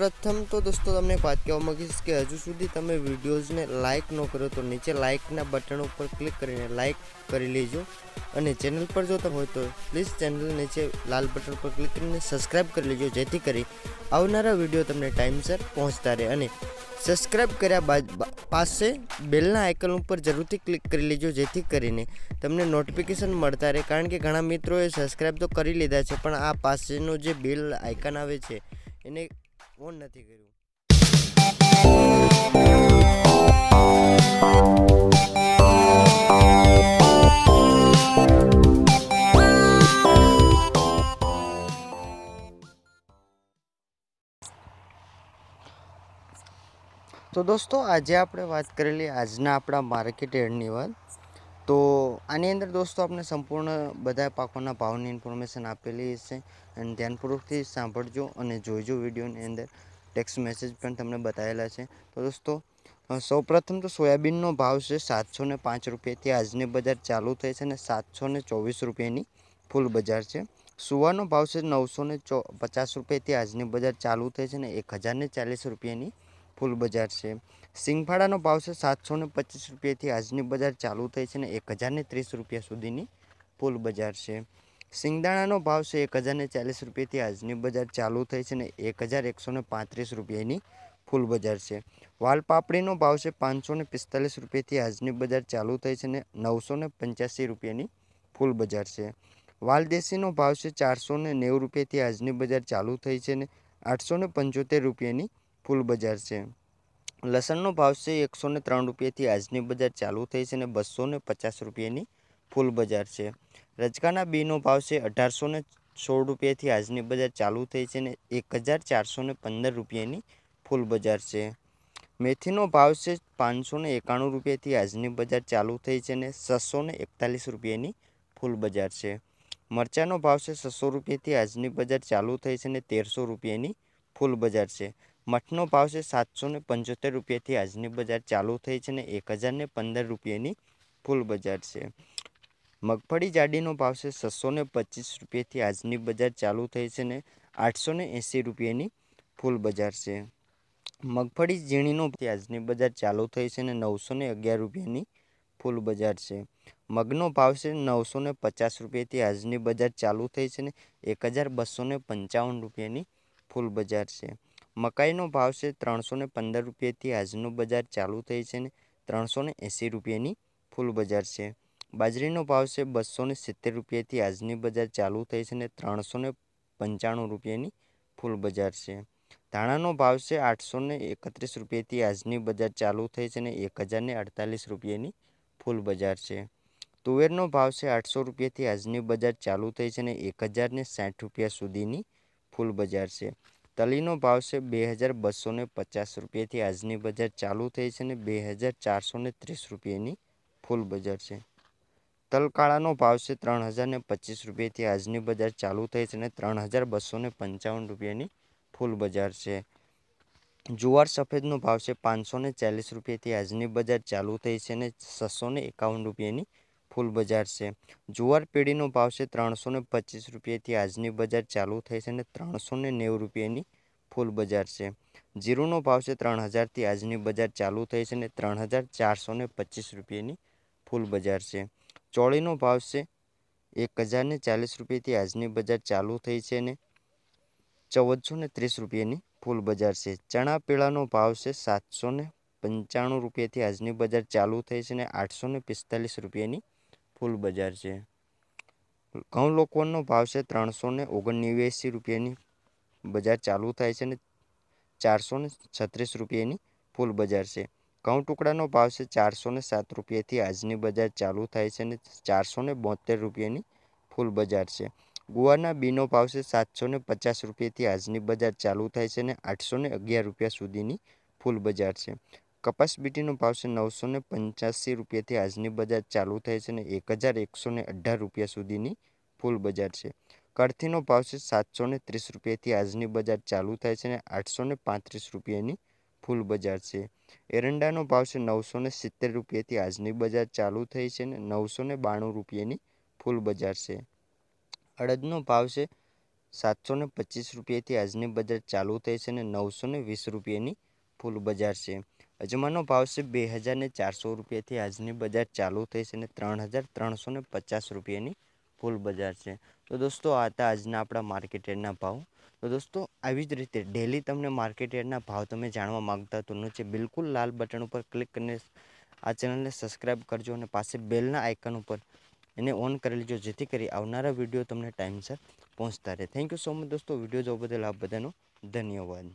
પ્રથમ તો દોસ્તો તમને એક વાત કહેવા માંગીશ કે હજુ સુધી તમે વિડીયોઝને લાઇક ન કરો તો નીચે લાઇકના બટન ઉપર ક્લિક કરીને લાઇક કરી લેજો. અને ચેનલ પર જોતા હોય તો પ્લીઝ ચેનલ નીચે લાલ બટન પર ક્લિક કરીને સબસ્ક્રાઇબ કરી લેજો, જેથી કરી આવનારા વીડિયો તમને ટાઈમસર પહોંચતા રહે. અને સબસ્ક્રાઇબ કર્યા બાદ પાસે બેલના આઇકન ઉપર જરૂરથી ક્લિક કરી લેજો, જેથી કરીને તમને નોટિફિકેશન મળતા રહે. કારણ કે ઘણા મિત્રોએ સબસ્ક્રાઇબ તો કરી લીધા છે, પણ આ પાસેનો જે બેલ આઇકન આવે છે, એને ઓન નથી કર્યું. તો દોસ્તો આજે આપણે વાત કરેલી આજના આપણા માર્કેટ યાર્ડની વાત. તો આની અંદર દોસ્તો આપણે સંપૂર્ણ બધા પાકોના ભાવની ઇન્ફોર્મેશન આપેલી છે. અને ધ્યાનપૂર્વકથી સાંભળજો અને જોઈજો વિડીયોની અંદર. ટેક્સ્ટ મેસેજ પણ તમને બતાવેલા છે. તો દોસ્તો સૌપ્રથમ તો સોયાબીનનો ભાવ છે સાતસો ને પાંચ રૂપિયાથી આજની બજાર ચાલુ થઈ છે અને સાતસો ને ચોવીસ રૂપિયાની ફૂલ બજાર છે. સુવાનો ભાવ છે નવસો ને પચાસ રૂપિયાથી આજની બજાર ચાલુ થઈ છે અને એક હજારને ચાલીસ રૂપિયાની ફૂલ બજાર છે. સિંગફાળાનો ભાવ છે સાતસો ને પચીસ રૂપિયાથી આજની બજાર ચાલુ થઈ છે ને એક હજારને ત્રીસ રૂપિયા સુધીની ફૂલ બજાર છે. સિંગદાણાનો ભાવ છે એક હજારને ચાલીસ રૂપિયાથી આજની બજાર ચાલુ થઈ છે ને એક હજાર એકસો ને પાંત્રીસ રૂપિયાની ફૂલ બજાર છે. વાલ પાપડીનો ભાવ છે પાંચસો ને પિસ્તાલીસ રૂપિયાથી આજની બજાર ચાલુ થઈ છે ને નવસો ને પંચ્યાસી રૂપિયાની ફૂલ બજાર છે. વાલદેશીનો ભાવ છે ચારસો ને નેવું રૂપિયાથી આજની બજાર ચાલુ થઈ છે ને આઠસો ને પંચોતેર રૂપિયાની ફૂલ બજાર છે. લસણનો ભાવ છે એકસો ને ત્રણ રૂપિયાથી આજની બજાર ચાલુ થઈ છે અને બસો ને પચાસ રૂપિયાની ફૂલ બજાર છે. રજકાના બીનો ભાવ છે અઢારસો ને સોળ રૂપિયાથી આજની બજાર ચાલુ થઈ છે અને એક હજાર ચારસો ને પંદર રૂપિયાની ફૂલ બજાર છે. મેથીનો ભાવ છે પાંચસો ને એકાણું રૂપિયાથી આજની બજાર ચાલુ થઈ છે અને છસો ને એકતાલીસ રૂપિયાની ફૂલ બજાર છે. મરચાંનો ભાવ છે છસો રૂપિયાથી આજની બજાર ચાલુ થઈ છે અને તેરસો રૂપિયાની ફૂલ બજાર છે. મઠનો ભાવ છે સાતસો ને પંચોતેર રૂપિયાથી આજની બજાર ચાલુ થઈ છે અને એક હજાર ને પંદર રૂપિયાની ફૂલ બજાર છે. મગફળી જાડીનો ભાવ છે છસો ને પચીસ રૂપિયાથી આજની બજાર ચાલુ થઈ છે ને આઠસો ને એંસી રૂપિયાની ફૂલ બજાર છે. મગફળી ઝીણીનો આજની બજાર ચાલુ થઈ છે ને નવસો ને અગિયાર રૂપિયાની ફૂલ બજાર છે. મગનો ભાવ છે નવસો ને પચાસ રૂપિયાથી આજની બજાર ચાલુ થઈ છે ને એક હજાર બસો ને પંચાવન રૂપિયાની ફૂલ બજાર છે. મકાઈનો ભાવ છે ત્રણસો ને પંદર રૂપિયાથી આજનું બજાર ચાલુ થઈ છે ને ત્રણસો ને એંસી રૂપિયાની ફૂલ બજાર છે. બાજરીનો ભાવ છે બસો ને સિત્તેર રૂપિયાથી આજની બજાર ચાલુ થઈ છે ને ત્રણસો ને પંચાણું રૂપિયાની ફૂલ બજાર છે. ધાણાનો ભાવ છે આઠસો ને એકત્રીસ રૂપિયાથી આજની બજાર ચાલુ થઈ છે ને એક હજાર ને અડતાલીસ રૂપિયાની ફૂલ બજાર છે. તુવેરનો ભાવ છે આઠસો રૂપિયાથી આજની બજાર ચાલુ થઈ છે ને એક હજાર ને સાઠ રૂપિયા સુધીની ફૂલ બજાર છે. તલીનો ભાવ છે બે હજાર બસો પચાસ રૂપિયાથી આજની બજાર ચાલુ થઈ છે અને બે હજાર ચારસો ત્રીસ રૂપિયાની ફૂલ બજાર છે. તલકાળાનો ભાવ છે ત્રણ હજાર ને પચીસ રૂપિયાથી આજની બજાર ચાલુ થઈ છે અને ત્રણ હજાર બસો પંચાવન રૂપિયાની ફૂલ બજાર છે. જુવાર સફેદનો ભાવ છે પાંચસો ચાલીસ રૂપિયાથી આજની બજાર ચાલુ થઈ છે અને છસો એકાવન રૂપિયાની ફૂલ બજાર છે. જુવાર પેઢીનો ભાવ છે ત્રણસો ને પચીસ રૂપિયાથી આજની બજાર ચાલુ થઈ છે અને ત્રણસો ને નેવું રૂપિયાની ફૂલ બજાર છે. જીરુનો ભાવ છે ત્રણ હજારથી આજની બજાર ચાલુ થઈ છે અને ત્રણ હજાર ચારસો ને પચીસ રૂપિયાની ફૂલ બજાર છે. ચોળીનો ભાવ છે એક હજાર ને ચાલીસ રૂપિયાથી આજની બજાર ચાલુ થઈ છે અને ચૌદસો ને ત્રીસ રૂપિયાની ફૂલ બજાર છે. ચણા પીળાનો ભાવ છે સાતસો ને પંચાણું રૂપિયાથી આજની બજાર ચાલુ થઈ છે અને આઠસો ને પિસ્તાલીસ રૂપિયાની ફૂલ બજાર છે. ઘઉં લોકોનો ભાવ છે ત્રણસો ને ઓગણનેવ્યાસી રૂપિયાની. બજાર ચાલુ થાય છે અને ચારસો ને છત્રીસ રૂપિયાની ફૂલ બજાર છે. ઘઉં ટુકડાનો ભાવ છે ચારસો ને સાત રૂપિયાથી આજની બજાર ચાલુ થાય છે અને ચારસો ને બોતેર રૂપિયાની ફૂલ બજાર છે. ગુવારના બીનો ભાવ છે સાતસો ને પચાસ રૂપિયાથી આજની બજાર ચાલુ થાય છે અને આઠસો ને અગિયાર રૂપિયા સુધીની ફૂલ બજાર છે. કપાસ બીટીનો ભાવ છે નવસો ને પંચ્યાસી રૂપિયાથી આજની બજાર ચાલુ થાય છે અને એક હજાર એકસો ને અઢાર રૂપિયા સુધીની ફૂલ બજાર છે. કળથીનો ભાવ છે સાતસો ને ત્રીસ રૂપિયાથી આજની બજાર ચાલુ થાય છે અને આઠસો ને પાંત્રીસ રૂપિયાની ફૂલ બજાર છે. એરંડાનો ભાવ છે નવસો ને સિત્તેર રૂપિયાથી આજની બજાર ચાલુ થઈ છે અને નવસો ને બાણું રૂપિયાની ફૂલ બજાર છે. અડદનો ભાવ છે સાતસો ને પચીસ રૂપિયાથી આજની બજાર ચાલુ થઈ છે અને નવસો ને વીસ રૂપિયાની ફૂલ બજાર છે. અજમાનો ભાવ છે બે હજાર ને ચારસો રૂપિયાથી આજની બજાર ચાલુ થઈ છે અને ત્રણ હજાર ત્રણસો ને પચાસ રૂપિયાની ફૂલ બજાર છે. તો દોસ્તો, આ હતા આજના આપણા માર્કેટેડના ભાવ. તો દોસ્તો, આવી જ રીતે ડેલી તમને માર્કેટેડના ભાવ તમે જાણવા માગતા તો નીચે બિલકુલ લાલ બટન ઉપર ક્લિક કરીને આ ચેનલને સબસ્ક્રાઈબ કરજો અને પાસે બેલના આઇકન ઉપર એને ઓન કરી લેજો, જેથી કરી આવનારા વીડિયો તમને ટાઈમસર પહોંચતા રહે. થેન્ક યુ સો મચ દોસ્તો. વીડિયો જોવા બદલ આપ બધાનો ધન્યવાદ.